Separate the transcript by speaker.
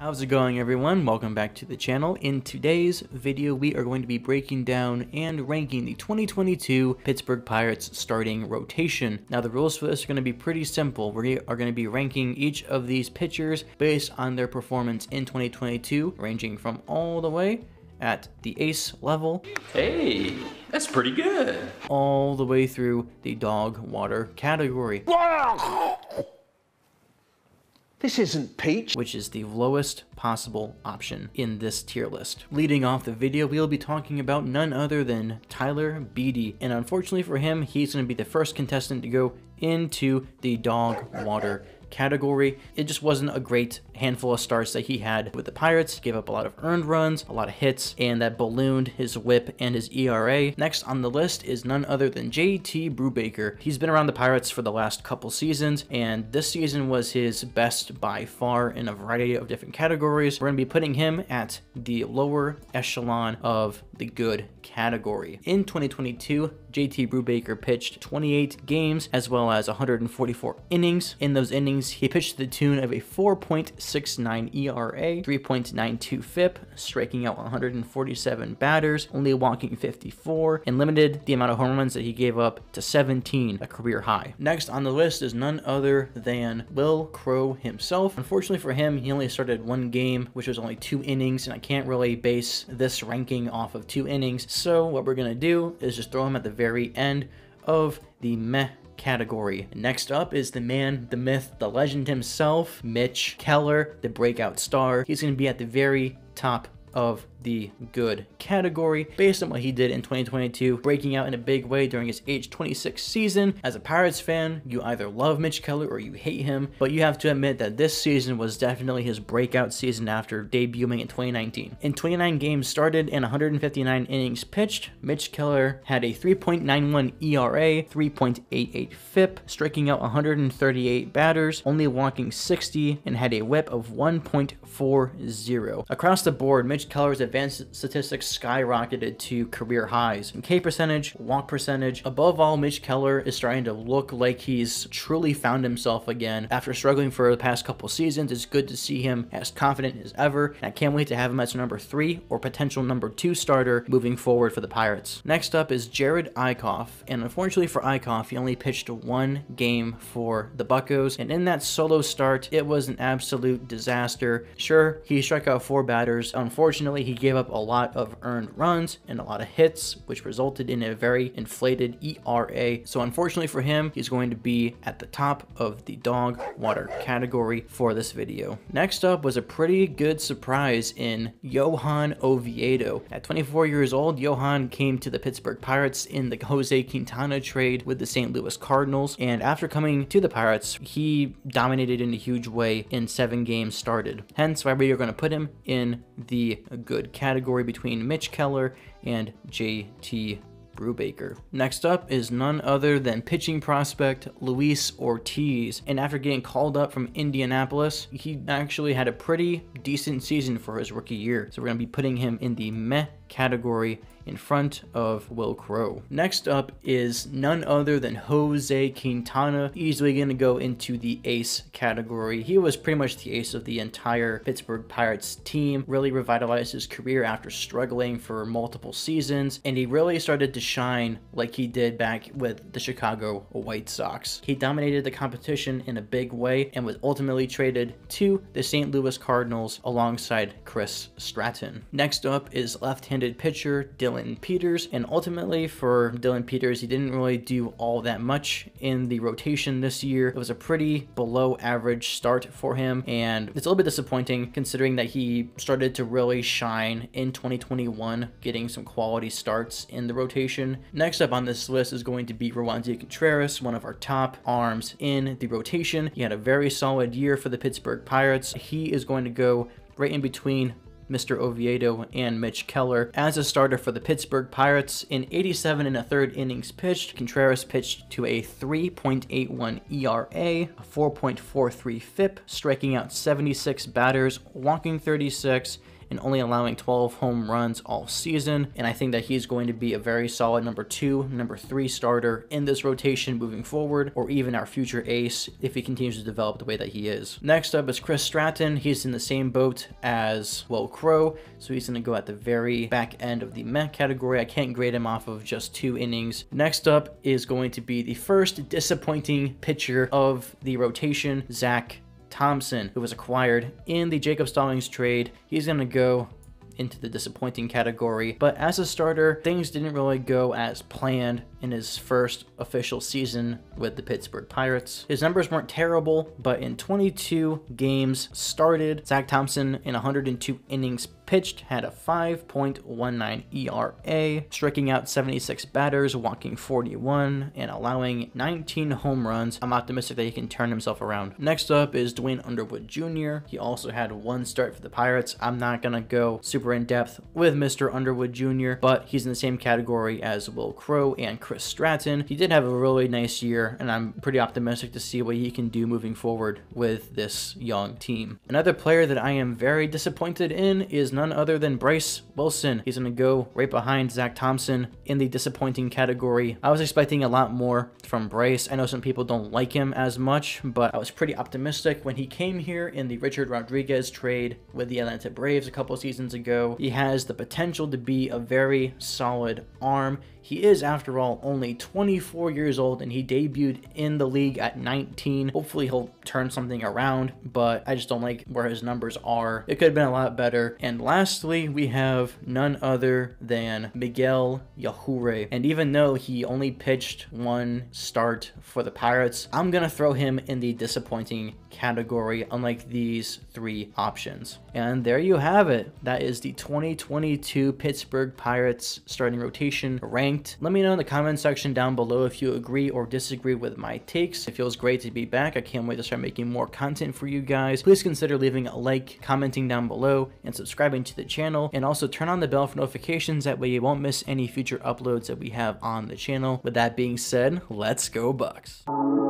Speaker 1: How's it going everyone? Welcome back to the channel. In today's video, we are going to be breaking down and ranking the 2022 Pittsburgh Pirates starting rotation. Now the rules for this are going to be pretty simple. We are going to be ranking each of these pitchers based on their performance in 2022, ranging from all the way at the ace level.
Speaker 2: Hey, that's pretty good.
Speaker 1: All the way through the dog water category.
Speaker 3: This isn't peach.
Speaker 1: Which is the lowest possible option in this tier list. Leading off the video, we'll be talking about none other than Tyler Beede. And unfortunately for him, he's going to be the first contestant to go into the dog water category. It just wasn't a great handful of starts that he had with the Pirates. Gave up a lot of earned runs, a lot of hits, and that ballooned his WHIP and his ERA. Next on the list is none other than JT Brubaker. He's been around the Pirates for the last couple seasons, and this season was his best by far in a variety of different categories. We're going to be putting him at the lower echelon of the good category. In 2022, JT Brubaker pitched 28 games as well as 144 innings. In those innings, he pitched to the tune of a 4.69 ERA, 3.92 FIP, striking out 147 batters, only walking 54, and limited the amount of home runs that he gave up to 17, a career high. Next on the list is none other than Wil Crowe himself. Unfortunately for him, he only started one game, which was only two innings, and I can't really base this ranking off of two innings. So what we're to do is just throw him at the very end of the meh category. Next up is the man, the myth, the legend himself, Mitch Keller, the breakout star. He's to be at the very top of the good category based on what he did in 2022, breaking out in a big way during his age 26 season. As a Pirates fan, you either love Mitch Keller or you hate him, but you have to admit that this season was definitely his breakout season after debuting in 2019. In 29 games started and 159 innings pitched, Mitch Keller had a 3.91 ERA, 3.88 FIP, striking out 138 batters, only walking 60, and had a WHIP of 1.40. Across the board, Mitch Keller's advanced statistics skyrocketed to career highs. In K percentage, walk percentage, above all, Mitch Keller is starting to look like he's truly found himself again. After struggling for the past couple seasons, it's good to see him as confident as ever, and I can't wait to have him as number three or potential number two starter moving forward for the Pirates. Next up is Jared Eickhoff, and unfortunately for Eickhoff, he only pitched one game for the Buckos, and in that solo start, it was an absolute disaster. Sure, he struck out four batters. Unfortunately, he gave up a lot of earned runs and a lot of hits, which resulted in a very inflated ERA. So unfortunately for him, he's going to be at the top of the dog water category for this video. Next up was a pretty good surprise in Johan Oviedo. At 24 years old, Johan came to the Pittsburgh Pirates in the Jose Quintana trade with the St. Louis Cardinals. And after coming to the Pirates, he dominated in a huge way in seven games started. Hence why we are going to put him in the good category between Mitch Keller and JT Brubaker. Next up is none other than pitching prospect Luis Ortiz. And after getting called up from Indianapolis, he actually had a pretty decent season for his rookie year. So we're going to be putting him in the meh category in front of Wil Crowe. Next up is none other than Jose Quintana, easily going to go into the ace category. He was pretty much the ace of the entire Pittsburgh Pirates team, really revitalized his career after struggling for multiple seasons, and he really started to shine like he did back with the Chicago White Sox. He dominated the competition in a big way and was ultimately traded to the St. Louis Cardinals alongside Chris Stratton. Next up is left-handed pitcher Dillon Peters. And ultimately for Dillon Peters, he didn't really do all that much in the rotation this year. It was a pretty below average start for him. And it's a little bit disappointing considering that he started to really shine in 2021, getting some quality starts in the rotation. Next up on this list is going to be Roansy Contreras, one of our top arms in the rotation. He had a very solid year for the Pittsburgh Pirates. He is going to go right in between Mr. Oviedo and Mitch Keller. As a starter for the Pittsburgh Pirates, in 87 and a third innings pitched, Contreras pitched to a 3.81 ERA, a 4.43 FIP, striking out 76 batters, walking 36, and only allowing 12 home runs all season. And I think that he's going to be a very solid number two, number three starter in this rotation moving forward, or even our future ace if he continues to develop the way that he is. Next up is Chris Stratton. He's in the same boat as Wil Crowe, so he's going to go at the very back end of the meh category. I can't grade him off of just two innings. Next up is going to be the first disappointing pitcher of the rotation, Zach Thompson, who was acquired in the Jacob Stallings trade. He's going to go into the disappointing category. But as a starter, things didn't really go as planned in his first official season with the Pittsburgh Pirates. His numbers weren't terrible, but in 22 games started, Zach Thompson in 102 innings pitched had a 5.19 ERA, striking out 76 batters, walking 41, and allowing 19 home runs. I'm optimistic that he can turn himself around. Next up is Duane Underwood Jr. He also had one start for the Pirates. I'm not gonna go super in depth with Mr. Underwood Jr., but he's in the same category as Wil Crowe and Chris Stratton. He did have a really nice year, and I'm pretty optimistic to see what he can do moving forward with this young team. Another player that I am very disappointed in is none other than Bryce Wilson. He's going to go right behind Zach Thompson in the disappointing category. I was expecting a lot more from Bryce. I know some people don't like him as much, but I was pretty optimistic when he came here in the Richard Rodriguez trade with the Atlanta Braves a couple seasons ago. He has the potential to be a very solid arm. He is, after all, only 24 years old and he debuted in the league at 19. Hopefully he'll turn something around, but I just don't like where his numbers are. It could have been a lot better. And lastly, we have none other than Miguel Yajure. And even though he only pitched one start for the Pirates, I'm going to throw him in the disappointing category, unlike these three options. And there you have it. That is the 2022 Pittsburgh Pirates starting rotation ranked. Let me know in the comment section down below if you agree or disagree with my takes. It feels great to be back. I can't wait to start making more content for you guys. Please consider leaving a like, commenting down below, and subscribing to the channel. And also turn on the bell for notifications. That way you won't miss any future uploads that we have on the channel. With that being said, let's go Bucs.